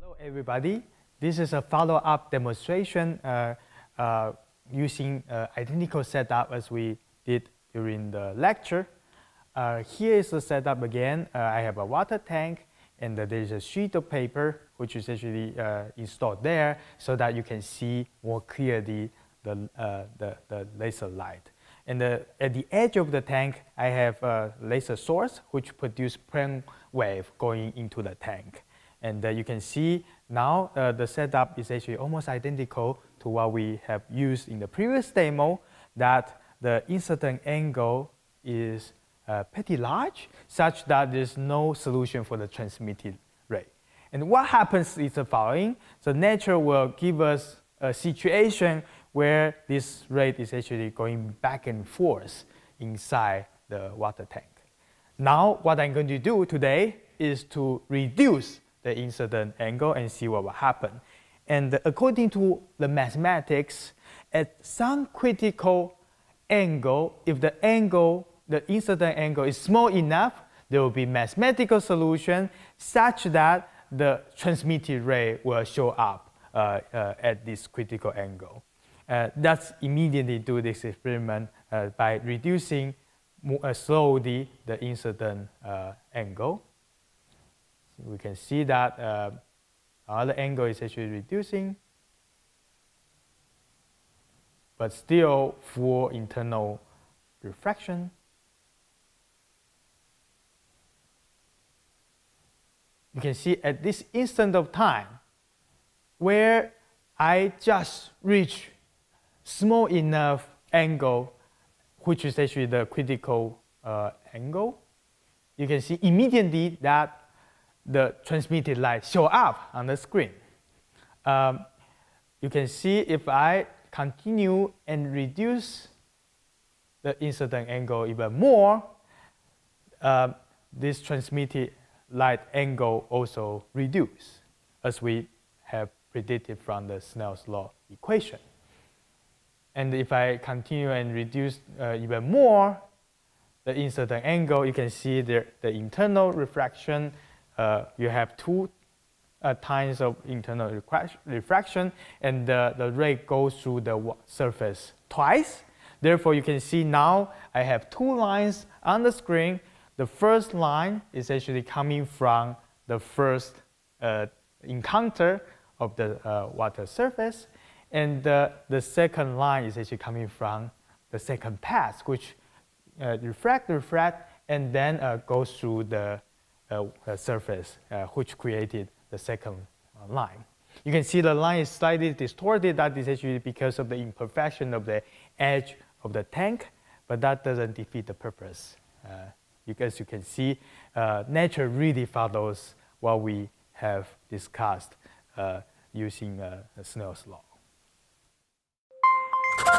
Hello, everybody. This is a follow-up demonstration uh, uh, using uh, identical setup as we did during the lecture. Uh, here is the setup again. Uh, I have a water tank and there is a sheet of paper which is actually uh, installed there so that you can see more clearly the, the, the laser light. And the, at the edge of the tank, I have a laser source which produce plane wave going into the tank. And uh, you can see now uh, the setup is actually almost identical to what we have used in the previous demo, that the incident angle is uh, pretty large, such that there's no solution for the transmitted ray. And what happens is the following. So nature will give us a situation where this rate is actually going back and forth inside the water tank. Now, what I'm going to do today is to reduce the incident angle and see what will happen. And according to the mathematics, at some critical angle, if the angle, the incident angle is small enough, there will be mathematical solution such that the transmitted ray will show up uh, uh, at this critical angle. Uh, let's immediately do this experiment uh, by reducing uh, slowly the incident uh, angle. We can see that uh, other angle is actually reducing, but still full internal refraction. You can see at this instant of time where I just reach small enough angle, which is actually the critical uh, angle, you can see immediately that the transmitted light show up on the screen. Um, you can see if I continue and reduce the incident angle even more, uh, this transmitted light angle also reduce as we have predicted from the Snell's law equation. And if I continue and reduce uh, even more the incident angle, you can see the, the internal refraction. Uh, you have two uh, times of internal refraction, and the, ray goes through the surface twice. Therefore, you can see now I have two lines on the screen. The first line is actually coming from the first uh, encounter of the uh, water surface, and uh, the second line is actually coming from the second pass, which uh, refract, refract, and then uh, goes through the uh, surface, uh, which created the second uh, line. You can see the line is slightly distorted. That is actually because of the imperfection of the edge of the tank, but that doesn't defeat the purpose. because you can see, nature really follows what we have discussed using Snell's law.